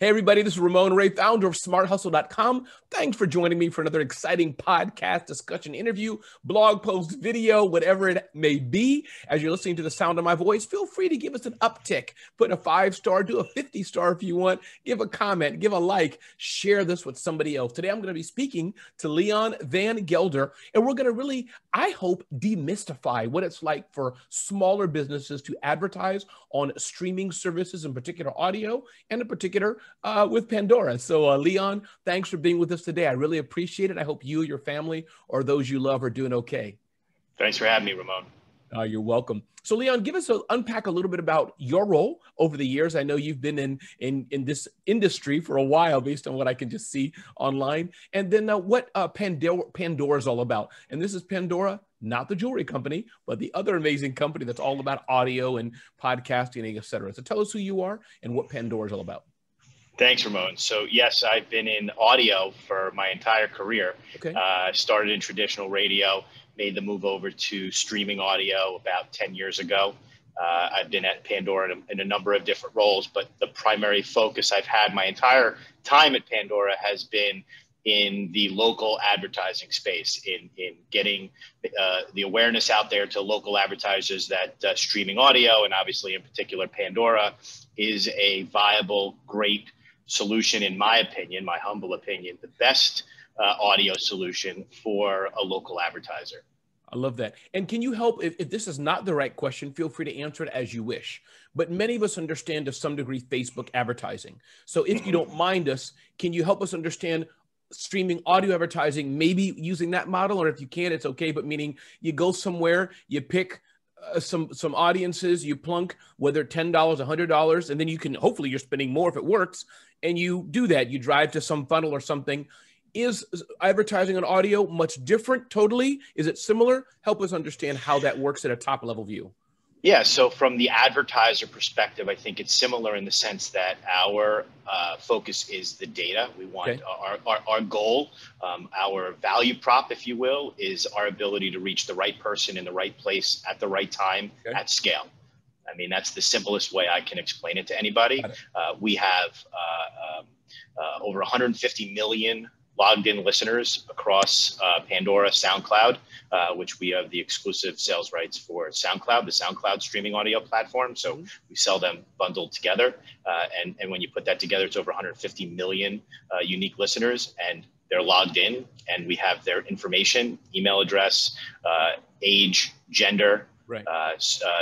Hey, everybody, this is Ramon Ray, founder of smarthustle.com. Thanks for joining me for another exciting podcast, discussion, interview, blog post, video, whatever it may be. As you're listening to the sound of my voice, feel free to give us an uptick. Put a five star, do a 50 star if you want. Give a comment, give a like, share this with somebody else. Today, I'm going to be speaking to Leon Van Gelder, and we're going to really, I hope, demystify what it's like for smaller businesses to advertise on streaming services, in particular audio, and in particular uh, with Pandora. So, uh, Leon, thanks for being with us today. I really appreciate it. I hope you, your family, or those you love are doing okay. Thanks for having me, Ramon. Uh, you're welcome. So, Leon, give us a unpack a little bit about your role over the years. I know you've been in in in this industry for a while, based on what I can just see online, and then uh, what uh, Pandora Pandora is all about. And this is Pandora, not the jewelry company, but the other amazing company that's all about audio and podcasting, et cetera. So, tell us who you are and what Pandora is all about. Thanks, Ramon. So yes, I've been in audio for my entire career. Okay. Uh, started in traditional radio, made the move over to streaming audio about 10 years ago. Uh, I've been at Pandora in a, in a, number of different roles, but the primary focus I've had my entire time at Pandora has been in the local advertising space, in, in getting uh, the awareness out there to local advertisers that uh, streaming audio, and obviously in particular Pandora, is a viable, great solution, in my opinion, my humble opinion, the best uh, audio solution for a local advertiser. I love that. And can you help? If, if, this is not the right question, feel free to answer it as you wish. But many of us understand to some degree Facebook advertising. So if you don't mind us, can you help us understand streaming audio advertising, maybe using that model? Or if you can't, it's okay. But meaning you go somewhere, you pick uh, some some audiences, you plunk whether ten dollars, a hundred dollars, and then you can hopefully you're spending more if it works, and you do that. You drive to some funnel or something. Is advertising on audio much different? Totally. Is it similar? Help us understand how that works at a top level view. Yeah, so from the advertiser perspective, I think it's similar in the sense that our uh, focus is the data. We want okay. our, our, our, goal, um, our value prop, if you will, is our ability to reach the right person in the right place at the right time okay. at scale. I mean, that's the simplest way I can explain it to anybody. Uh, we have uh, um, uh, over 150 million logged in listeners across uh, Pandora, SoundCloud, uh, which we have the exclusive sales rights for SoundCloud, the SoundCloud streaming audio platform. So mm-hmm. we sell them bundled together. Uh, and, and when you put that together, it's over 150 million uh, unique listeners and they're logged in and we have their information, email address, uh, age, gender, right. Uh,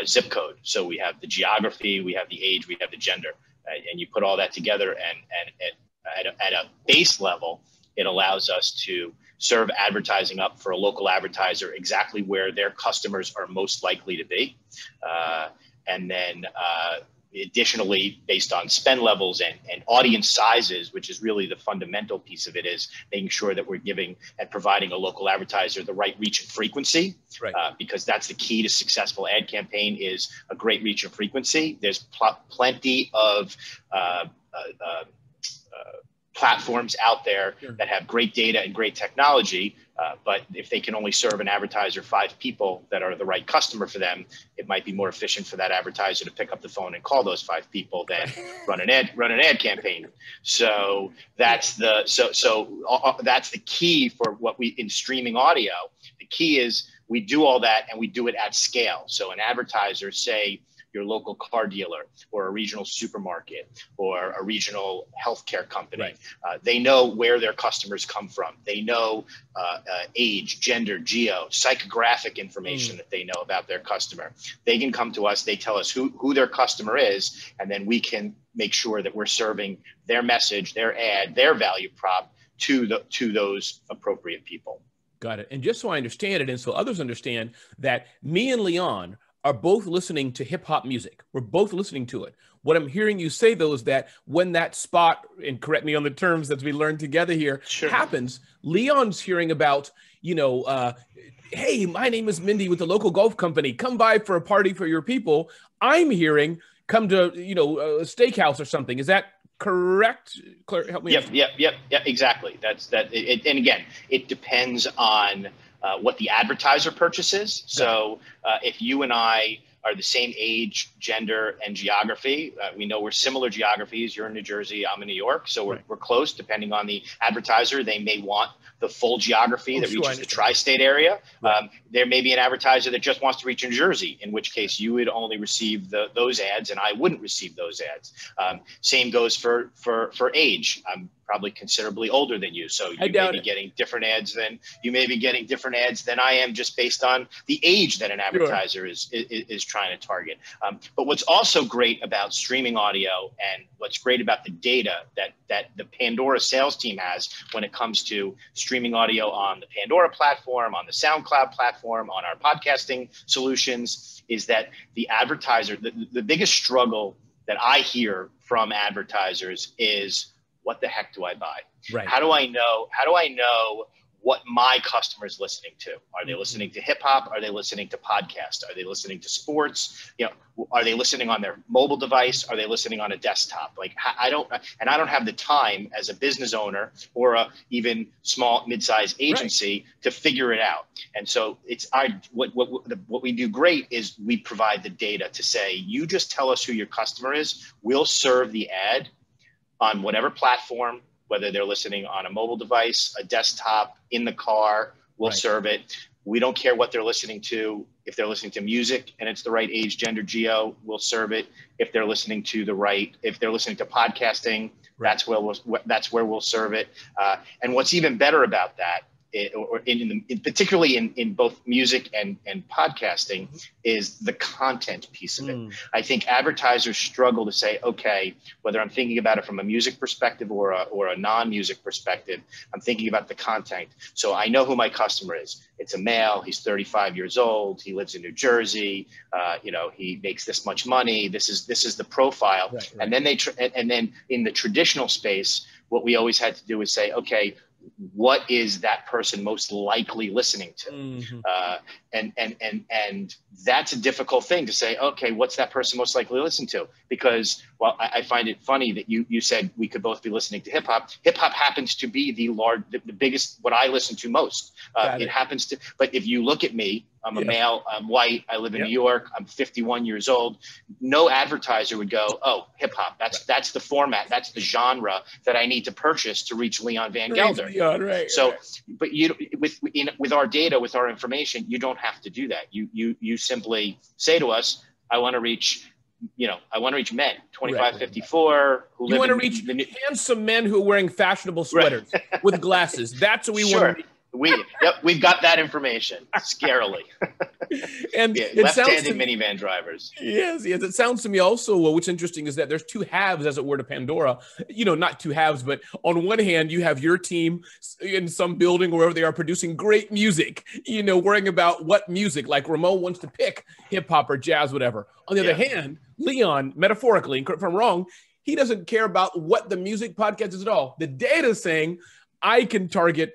zip code. So we have the geography, we have the age, we have the gender. and you put all that together and, and, and at a, at a base level, it allows us to serve advertising up for a local advertiser exactly where their customers are most likely to be. Uh, and then uh, additionally, based on spend levels and, and audience sizes, which is really the fundamental piece of it, is making sure that we're giving and providing a local advertiser the right reach and frequency, right. uh, because that's the key to successful ad campaign is a great reach and frequency. There's pl- plenty of uh, uh, uh platforms out there sure. that have great data and great technology. Uh, but if they can only serve an advertiser five people that are the right customer for them, it might be more efficient for that advertiser to pick up the phone and call those five people than run an ad run an ad campaign. So that's the so so uh, uh, that's the key for what we in streaming audio. The key is we do all that and we do it at scale. So an advertiser say your local car dealer or a regional supermarket or a regional healthcare company. Right. Uh, they know where their customers come from. They know uh, uh, age, gender, geo, psychographic information mm. that they know about their customer. They can come to us, they tell us who, who their customer is, and then we can make sure that we're serving their message, their ad, their value prop to the to those appropriate people. Got it. And just so I understand it, and so others understand that me and Leon are both listening to hip hop music. We're both listening to it. What I'm hearing you say though is that when that spot, and correct me on the terms that we learned together here, sure. happens, Leon's hearing about, you know, uh, hey, my name is Mindy with the local golf company. Come by for a party for your people. I'm hearing come to, you know, a steakhouse or something. Is that correct? Claire, help me. Yep, yep, yep, yep. Exactly. That's that. It, and again, it depends on uh, what the advertiser purchases. So uh, if you and I are the same age, gender, and geography. Uh, we know we're similar geographies. You're in New Jersey, I'm in New York, so we're, right. we're close. Depending on the advertiser, they may want the full geography oh, that sure, reaches the tri-state area. Right. Um, there may be an advertiser that just wants to reach New Jersey, in which case you would only receive the, those ads, and I wouldn't receive those ads. Um, same goes for for for age. I'm probably considerably older than you, so you may be it. getting different ads than you may be getting different ads than I am, just based on the age that an advertiser sure. is, is, is trying to target. Um, but what's also great about streaming audio, and what's great about the data that that the Pandora sales team has when it comes to streaming audio on the Pandora platform, on the SoundCloud platform, on our podcasting solutions, is that the advertiser, the, the biggest struggle that I hear from advertisers is what the heck do I buy? Right. How do I know? How do I know what my customers listening to? Are they mm-hmm. listening to hip hop? Are they listening to podcasts? Are they listening to sports? You know, are they listening on their mobile device? Are they listening on a desktop? Like I don't, and I don't have the time as a business owner or a even small mid-sized agency right. to figure it out. And so it's I what what what we do great is we provide the data to say you just tell us who your customer is. We'll serve the ad on whatever platform, whether they're listening on a mobile device, a desktop, in the car, we'll right. serve it. We don't care what they're listening to. If they're listening to music and it's the right age, gender, geo, we'll serve it. If they're listening to the right, if they're listening to podcasting, right. that's where we'll that's where we'll serve it. Uh, and what's even better about that or in, in, the, in, particularly in, in both music and, and podcasting mm-hmm. is the content piece of it. Mm. I think advertisers struggle to say, okay, whether I'm thinking about it from a music perspective or a, or a non-music perspective, I'm thinking about the content. So I know who my customer is. It's a male. He's 35 years old. He lives in New Jersey. Uh, you know, he makes this much money. This is this is the profile. Right, right. And then they tr- and, and then in the traditional space, what we always had to do is say, okay, what is that person most likely listening to mm-hmm. uh, and and and and that's a difficult thing to say okay what's that person most likely listen to because well I, I, find it funny that you you said we could both be listening to hip-hop hip-hop happens to be the large the, the biggest what i listen to most uh, it. it. happens to but if you look at me i'm a yeah. male i'm white i live in yep. new york i'm 51 years old no advertiser would go oh hip-hop that's right. that's the format that's the genre that i need to purchase to reach leon van gelder Leon, right, so right. but you with in, with our data with our information you don't have to do that you you you simply say to us i want to reach you know, I want to reach men, 25, right. 54, who you want to reach the new- handsome men who are wearing fashionable sweaters with glasses. That's what we sure. want to we yep, we've got that information scarily. and yeah, left-handed minivan drivers. Yes, yes. It sounds to me also. Well, what's interesting is that there's two halves, as it were, to Pandora. You know, not two halves, but on one hand, you have your team in some building wherever they are producing great music. You know, worrying about what music, like Ramon wants to pick hip hop or jazz, whatever. On the yeah. other hand, Leon, metaphorically, if I'm wrong, he doesn't care about what the music podcast is at all. The data is saying I can target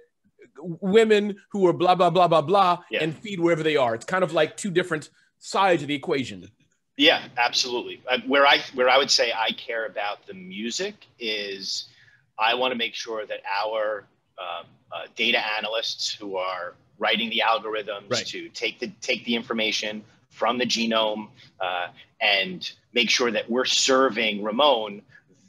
women who are blah blah blah blah blah yeah. and feed wherever they are. It's kind of like two different sides of the equation. Yeah, absolutely. Uh, where I where I would say I care about the music is I want to make sure that our um, uh, data analysts who are writing the algorithms right. to take the take the information from the genome uh, and make sure that we're serving Ramon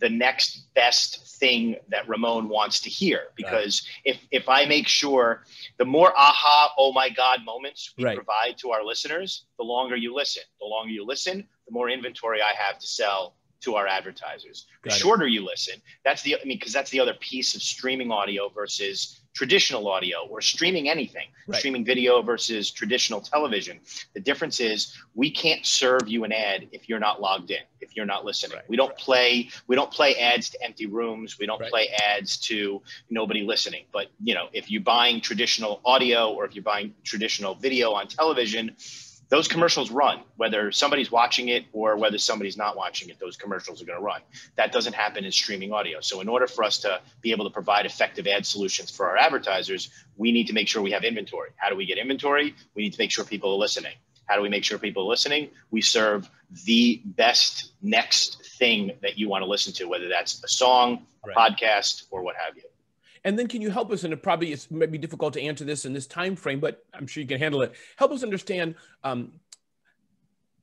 the next best thing that Ramon wants to hear. Because right. if if I make sure the more aha, oh my God moments we right. provide to our listeners, the longer you listen. The longer you listen, the more inventory I have to sell to our advertisers. Got the shorter it. you listen, that's the I mean, because that's the other piece of streaming audio versus traditional audio or streaming anything, right. streaming video versus traditional television. The difference is we can't serve you an ad if you're not logged in, if you're not listening. Right. We don't play we don't play ads to empty rooms. We don't right. play ads to nobody listening. But you know, if you're buying traditional audio or if you're buying traditional video on television, those commercials run whether somebody's watching it or whether somebody's not watching it those commercials are going to run. That doesn't happen in streaming audio. So in order for us to be able to provide effective ad solutions for our advertisers we need to make sure we have inventory. How do we get inventory? We need to make sure people are listening. How do we make sure people are listening? We serve the best next thing that you want to listen to whether that's a song a right. podcast or what have you and then can you help us, and it probably is maybe difficult to answer this in this time frame, but I'm sure you can handle it. Help us understand um,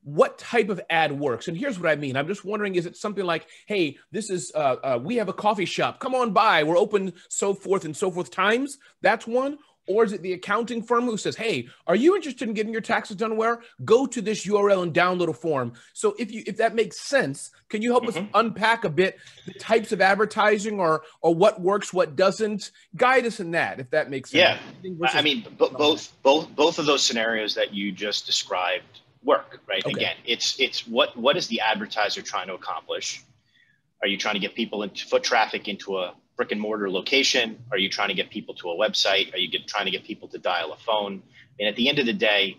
what type of ad works. And here's what I mean. I'm just wondering, is it something like, hey, this is, uh, uh, we have a coffee shop. Come on by. We're open, so forth and so forth times. That's one. Or is it the accounting firm who says, hey, are you interested in getting your taxes done where? Go to this URL and download a form. So if you if that makes sense, can you help mm-hmm. us unpack a bit the types of advertising or or what works, what doesn't? Guide us in that, if that makes sense. Yeah. I mean, b- both both both of those scenarios that you just described work, right? Okay. Again, it's it's what what is the advertiser trying to accomplish? Are you trying to get people into foot traffic into a brick and mortar location? Are you trying to get people to a website? Are you get, trying to get people to dial a phone? And at the end of the day,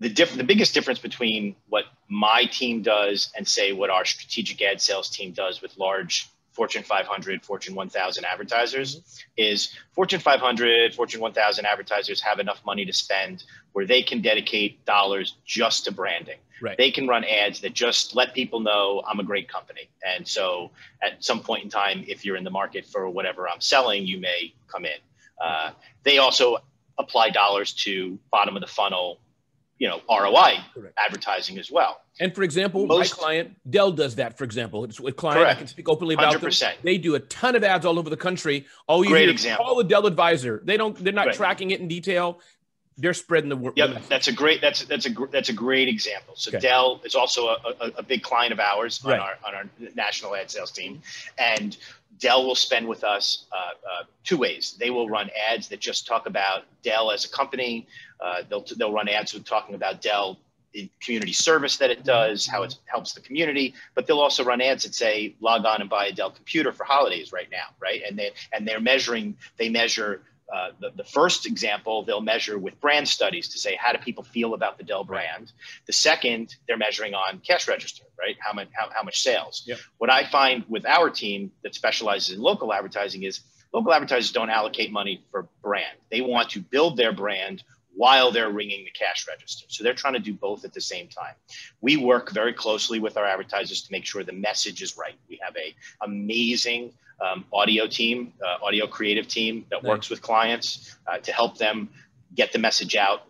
the diff- the biggest difference between what my team does and say what our strategic ad sales team does with large Fortune 500, Fortune 1000 advertisers is Fortune 500, Fortune 1000 advertisers have enough money to spend where they can dedicate dollars just to branding. Right. They can run ads that just let people know I'm a great company. And so at some point in time, if you're in the market for whatever I'm selling, you may come in. Uh, they also apply dollars to bottom of the funnel you know ROI Correct. advertising as well. And for example, Most, my client Dell does that. For example, it's with client correct. I can speak openly about 100%. them. They do a ton of ads all over the country. All you Great example. call a Dell advisor. They don't. They're not right. tracking it in detail. They're spreading the word. Yep, that's a great. That's that's a that's a great example. So okay. Dell is also a, a, a, big client of ours right. on our on our national ad sales team, and Dell will spend with us uh, uh, two ways. They will run ads that just talk about Dell as a company. Uh, they'll they'll run ads with talking about Dell in community service that it does, how it helps the community. But they'll also run ads that say log on and buy a Dell computer for holidays right now, right? And they and they're measuring. They measure uh, the, the first example, they'll measure with brand studies to say how do people feel about the Dell brand. The second, they're measuring on cash register, right? How much how, how much sales. Yep. What I find with our team that specializes in local advertising is local advertisers don't allocate money for brand. They want to build their brand while they're ringing the cash register. So they're trying to do both at the same time. We work very closely with our advertisers to make sure the message is right. We have a amazing um, audio team, uh, audio creative team that nice. works with clients uh, to help them get the message out,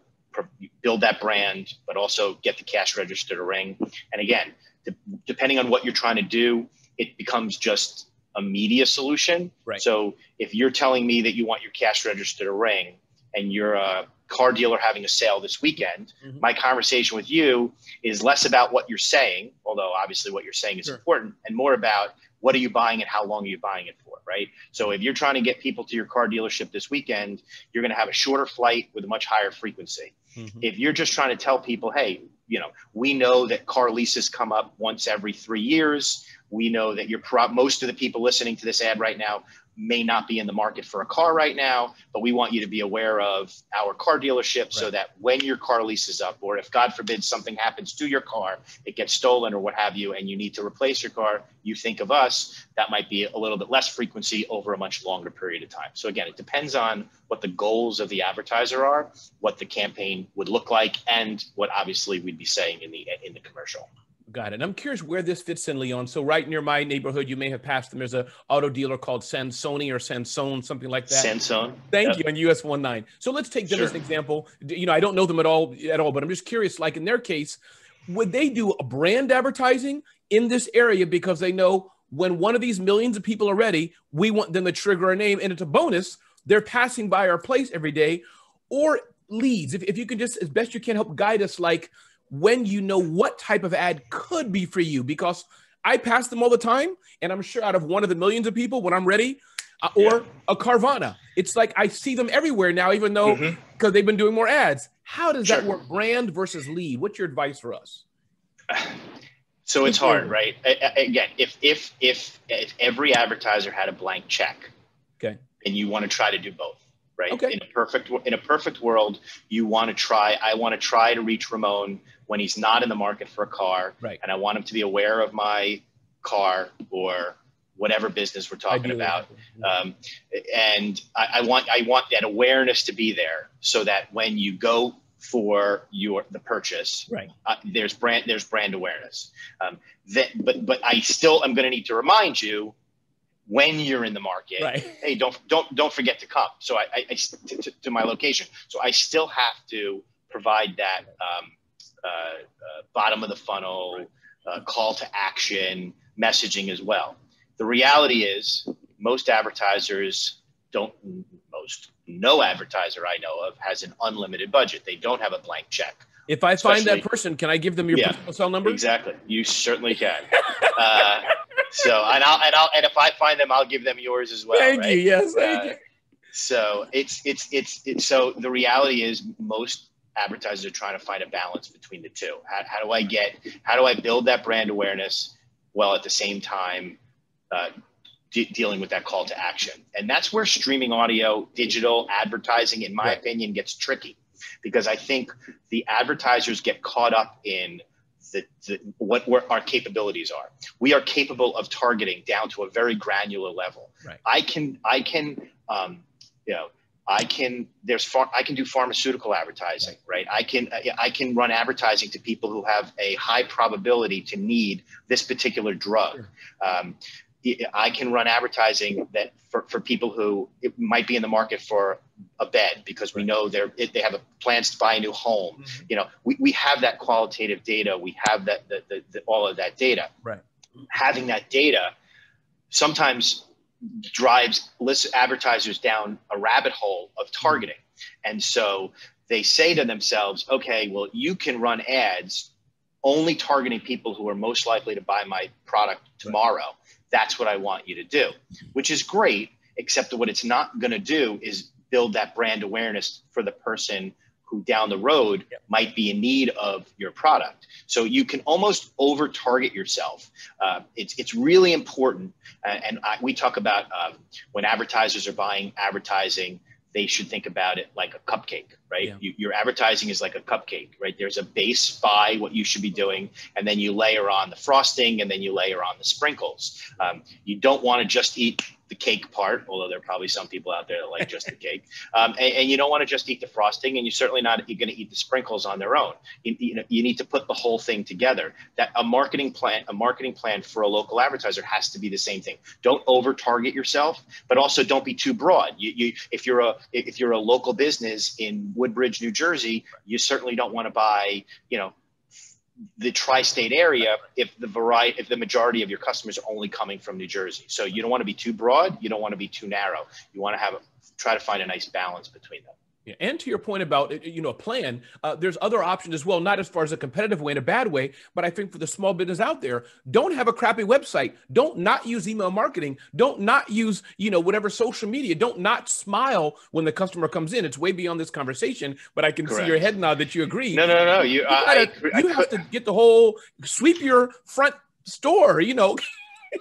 build that brand, but also get the cash register to ring. And again, de- depending on what you're trying to do, it becomes just a media solution. Right. So if you're telling me that you want your cash register to ring and you're a car dealer having a sale this weekend, mm-hmm. my conversation with you is less about what you're saying, although obviously what you're saying is sure. important, and more about what are you buying and how long are you buying it for, right? So if you're trying to get people to your car dealership this weekend, you're going to have a shorter flight with a much higher frequency. Mm-hmm. If you're just trying to tell people, hey, you know, we know that car leases come up once every three years. We know that you're pro- most of the people listening to this ad right now may not be in the market for a car right now, but we want you to be aware of our car dealership right. so that when your car lease is up, or if God forbid something happens to your car, it gets stolen or what have you, and you need to replace your car, you think of us, that might be a little bit less frequency over a much longer period of time. So again, it depends on what the goals of the advertiser are, what the campaign would look like, and what obviously we'd be saying in the in the commercial. Got it. And I'm curious where this fits in, Leon. So right near my neighborhood, you may have passed them. There's a auto dealer called Sansoni or Sansone, something like that. Sansone. Thank yep. you. On US 19. So let's take them sure. as an example. You know, I don't know them at all at all, but I'm just curious. Like in their case, would they do a brand advertising in this area because they know when one of these millions of people are ready, we want them to trigger a name, and it's a bonus. They're passing by our place every day, or leads. If, if you can just, as best you can, help guide us, like when you know what type of ad could be for you because I pass them all the time, and I'm sure out of one of the millions of people, when I'm ready, uh, or yeah. a Carvana, it's like I see them everywhere now, even though because mm-hmm. they've been doing more ads. How does sure. that work? Brand versus lead. What's your advice for us? So it's hard, right? Again, if if if if every advertiser had a blank check, okay, and you want to try to do both, right? Okay. In a perfect in a perfect world, you want to try. I want to try to reach Ramon when he's not in the market for a car, right? And I want him to be aware of my car or whatever business we're talking about. Um, and I, I, want I want that awareness to be there so that when you go for your the purchase, right? Uh, there's brand there's brand awareness. Um, that, but but I still am going to need to remind you when you're in the market right. hey don't don't don't forget to come so i, I to, to, to, my location so i still have to provide that um, uh, uh, bottom of the funnel, right. Uh, call to action, messaging as well. The reality is, most advertisers don't, most, no advertiser I know of has an unlimited budget. They don't have a blank check. If I find that person, can I give them your yeah, personal cell number? Exactly. You certainly can. uh, so, and I'll, and I'll, and if I find them, I'll give them yours as well. Thank right? you. Yes. Thank uh, you. So it's, it's, it's, it's, so the reality is most advertisers are trying to find a balance between the two. How, how do I get, how do I build that brand awareness while at the same time uh, de- dealing with that call to action? And that's where streaming audio, digital advertising, in my right. opinion, gets tricky because I think the advertisers get caught up in the, the, what our capabilities are. We are capable of targeting down to a very granular level. Right. I can I can um, you know I can there's far, I can do pharmaceutical advertising, right? I can I can run advertising to people who have a high probability to need this particular drug. Um, I can run advertising that for, for people who might be in the market for a bed because we know they're they have a plans to buy a new home. Mm-hmm. You know, we, we have that qualitative data. We have that the, the, the, all of that data. Right. Having that data sometimes drives list advertisers down a rabbit hole of targeting. And so they say to themselves, okay, well, you can run ads only targeting people who are most likely to buy my product tomorrow. That's what I want you to do, which is great, except that what it's not going to do is build that brand awareness for the person who down the road might be in need of your product. So you can almost over target yourself. Uh, it's, it's really important. Uh, and I, we talk about uh, when advertisers are buying advertising, they should think about it like a cupcake, right? Yeah. You, your advertising is like a cupcake, right? There's a base by what you should be doing, and then you layer on the frosting, and then you layer on the sprinkles. Um, you don't want to just eat the cake part, although there are probably some people out there that like just the cake. Um, and, and, you don't want to just eat the frosting, and you're certainly not you're going to eat the sprinkles on their own. You, you, know, you need to put the whole thing together. That a marketing plan, a marketing plan for a local advertiser has to be the same thing. Don't over target yourself, but also don't be too broad. You, you if you're a if you're a local business in Woodbridge, New Jersey, you certainly don't want to buy you know the tri-state area if the variety if the majority of your customers are only coming from New Jersey. So you don't want to be too broad, you don't want to be too narrow. You want to have a, try to find a nice balance between them. Yeah, and to your point about uh, you know a plan, uh, there's other options as well. Not as far as a competitive way in a bad way, but I think for the small business out there, don't have a crappy website. Don't not use email marketing. Don't not use you know whatever social media. Don't not smile when the customer comes in. It's way beyond this conversation, but I can Correct. see your head nod that you agree. No, no, no. You, you, gotta, I, you I, have I, to get the whole sweep your front store. You know.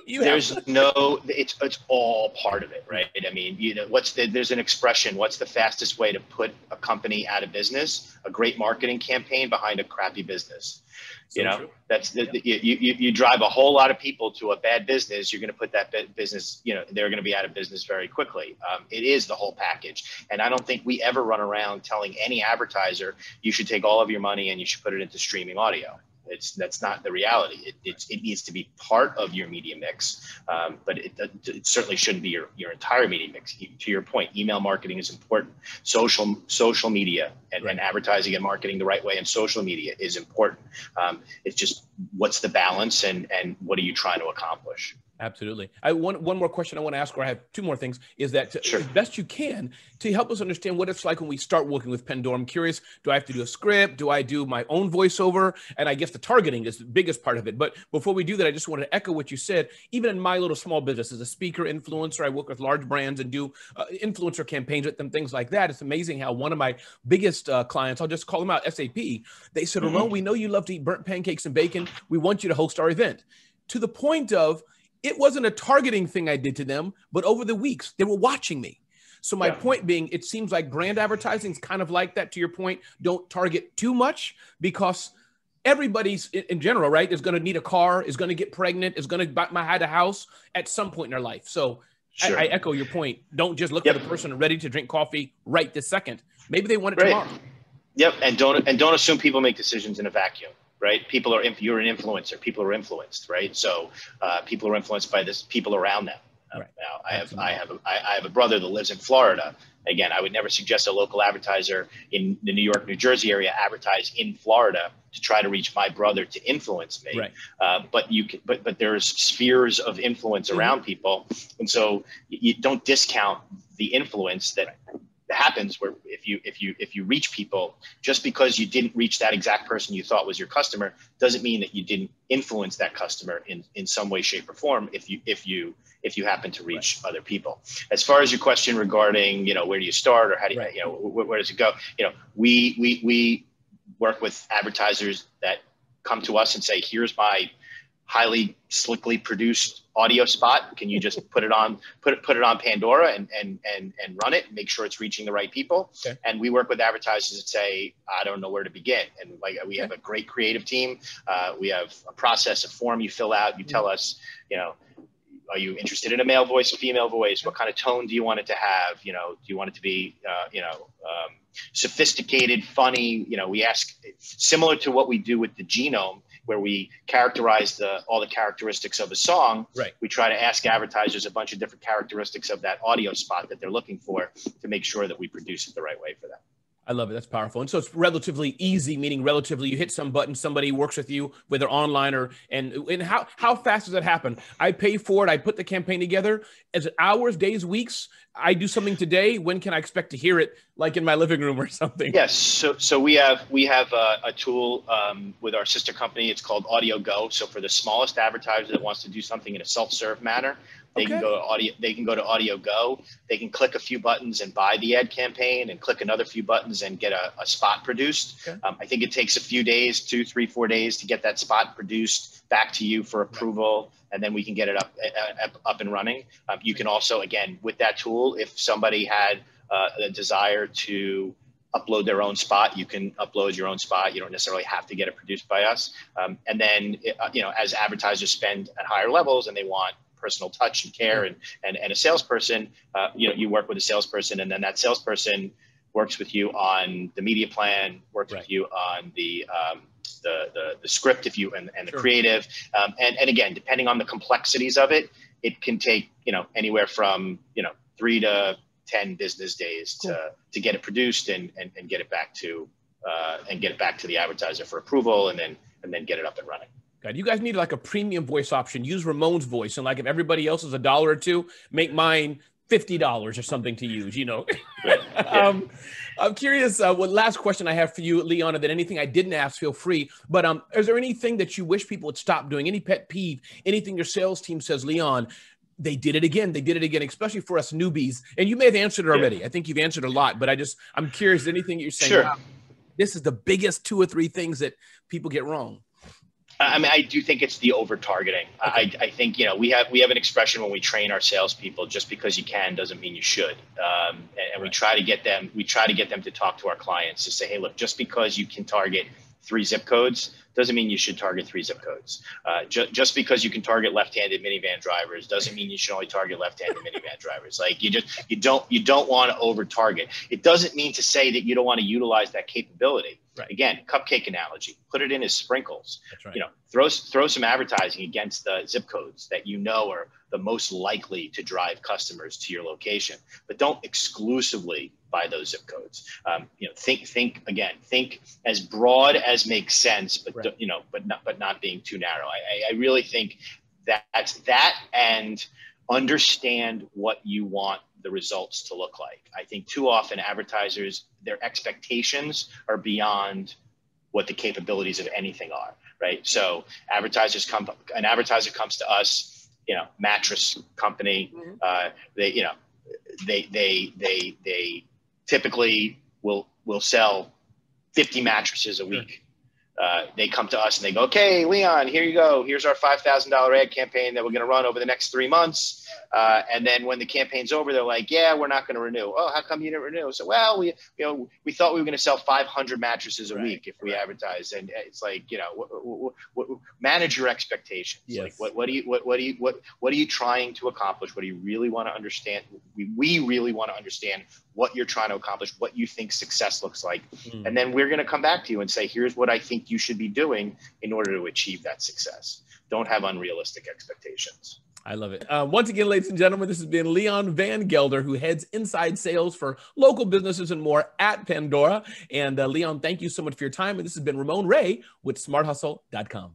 there's no it's it's all part of it right? I mean you know what's the there's an expression what's the fastest way to put a company out of business? A great marketing campaign behind a crappy business. So you know true. that's the, yeah. you, you you drive a whole lot of people to a bad business you're going to put that business you know they're going to be out of business very quickly. Um, it is the whole package. And i don't think we ever run around telling any advertiser you should take all of your money and you should put it into streaming audio it's that's not the reality. It, it, it needs to be part of your media mix, um, but it, it, certainly shouldn't be your, your entire media mix. To your point, email marketing is important. Social social media and, right. and advertising and marketing the right way and social media is important. Um, it's just what's the balance and and what are you trying to accomplish? Absolutely. I one one more question I want to ask, or I have two more things. Is that to, sure. as best you can to help us understand what it's like when we start working with Pandora? I'm curious. Do I have to do a script? Do I do my own voiceover? And I guess the targeting is the biggest part of it. But before we do that, I just want to echo what you said. Even in my little small business, as a speaker, influencer, I work with large brands and do uh, influencer campaigns with them, things like that. It's amazing how one of my biggest uh, clients, I'll just call them out, SAP. They said, mm-hmm. "Ramon, we know you love to eat burnt pancakes and bacon. We want you to host our event." To the point of it wasn't a targeting thing I did to them, but over the weeks, they were watching me. So my yeah. point being, it seems like brand advertising is kind of like that. To your point, don't target too much because everybody's in general, right, is going to need a car, is going to get pregnant, is going to buy my a house at some point in their life. So sure. I, I, echo your point. Don't just look yep. for the person ready to drink coffee right this second. Maybe they want it tomorrow. Yep, and don't and don't assume people make decisions in a vacuum right? People are you're an influencer. People are influenced, right? So uh, people are influenced by this people around them. Uh, right. Now, I have I have a, I have a brother that lives in Florida. Again, I would never suggest a local advertiser in the New York, New Jersey area advertise in Florida to try to reach my brother to influence me. Right. Uh, but you can, but but there's spheres of influence mm-hmm. around people, and so you don't discount the influence that happens where if you if you if you reach people just because you didn't reach that exact person you thought was your customer doesn't mean that you didn't influence that customer in in some way shape or form if you if you if you happen to reach right. other people as far as your question regarding you know where do you start or how do you, right. you know where, where does it go you know we we we work with advertisers that come to us and say here's my highly slickly produced audio spot. Can you just put it on put it put it on pandora and and and, and run it and make sure it's reaching the right people. Okay. and we work with advertisers that say i don't know where to begin. And like we have a great creative team. Uh, we have a process a form you fill out. You tell us you know are you interested in a male voice a female voice? What kind of tone do you want it to have? You know do you want it to be uh, you know um, sophisticated funny? You know we ask similar to what we do with the genome where we characterize the all the characteristics of a song. Right. We try to ask advertisers a bunch of different characteristics of that audio spot that they're looking for to make sure that we produce it the right way for them. I love it. That's powerful. And so it's relatively easy, meaning relatively you hit some button, somebody works with you, whether online or and and how how fast does that happen? I pay for it, I put the campaign together. Is it hours, days, weeks? I do something today. When can I expect to hear it? Like in my living room or something? Yes. So so we have we have a, a tool um, with our sister company. It's called Audio Go. So for the smallest advertiser that wants to do something in a self-serve manner, they okay. can go to audio. They can go to Audio Go. They can click a few buttons and buy the ad campaign, and click another few buttons and get a, a spot produced. Okay. Um, I think it takes a few days, two, three, four days, to get that spot produced back to you for approval, and then we can get it up up, up and running. Um, you can also, again, with that tool, if somebody had uh, a desire to upload their own spot. You can upload your own spot. You don't necessarily have to get it produced by us. Um, and then, uh, you know, as advertisers spend at higher levels and they want personal touch and care and and, and a salesperson uh, you know you work with a salesperson and then that salesperson works with you on the media plan works right. with you on the um, the, the, the script if you and, and the sure. creative um, and, and again depending on the complexities of it it can take you know anywhere from you know three to 10 business days cool. to to get it produced and, and, and get it back to uh, and get it back to the advertiser for approval and then and then get it up and running God, you guys need like a premium voice option. Use Ramon's voice, and like if everybody else is a dollar or two, make mine fifty dollars or something to use. You know. um, I'm curious. Uh, what last question I have for you, Leon? That anything I didn't ask, feel free. But um, is there anything that you wish people would stop doing? Any pet peeve? Anything your sales team says, Leon? They did it again. They did it again, especially for us newbies. And you may have answered it already. Yeah. I think you've answered a lot, but I just I'm curious. Anything you're saying? Sure. Wow, this is the biggest two or three things that people get wrong. I mean, I do think it's the over targeting. Okay. I, I think you know we have we have an expression when we train our salespeople: just because you can doesn't mean you should. Um, and, and we try to get them we try to get them to talk to our clients to say, hey, look, just because you can target three zip codes doesn't mean you should target three zip codes. Uh, ju- just because you can target left-handed minivan drivers doesn't mean you should only target left-handed minivan drivers. Like you just you don't you don't want to over target. It doesn't mean to say that you don't want to utilize that capability. Right. Again, cupcake analogy. Put it in as sprinkles. Right. You know, throw throw some advertising against the zip codes that you know are the most likely to drive customers to your location, but don't exclusively buy those zip codes. Um, you know, think think again. Think as broad as makes sense, but right. you know, but not but not being too narrow. I, I really think that that's that and understand what you want the results to look like. I think too often advertisers, their expectations are beyond what the capabilities of anything are, right? So advertisers come, an advertiser comes to us, you know, mattress company, mm-hmm. uh, they, you know, they, they, they, they typically will, will sell 50 mattresses a week uh, they come to us and they go, okay, Leon, here you go. Here's our $5,000 ad campaign that we're going to run over the next three months. Uh, and then when the campaign's over, they're like, yeah, we're not going to renew. Oh, how come you didn't renew? So, well, we, you know, we thought we were going to sell 500 mattresses a right, week if we right. advertise. And it's like, you know, what, what, what, manage your expectations. Yes. Like, what, what do you, what, what do you, what, what are you trying to accomplish? What do you really want to understand? We, we really want to understand what you're trying to accomplish, what you think success looks like. Mm. And then we're going to come back to you and say, here's what I think you should be doing in order to achieve that success. Don't have unrealistic expectations. I love it. Um, once again, ladies and gentlemen, this has been Leon Van Gelder, who heads inside sales for local businesses and more at Pandora. And uh, Leon, thank you so much for your time. And this has been Ramon Ray with smarthustle.com.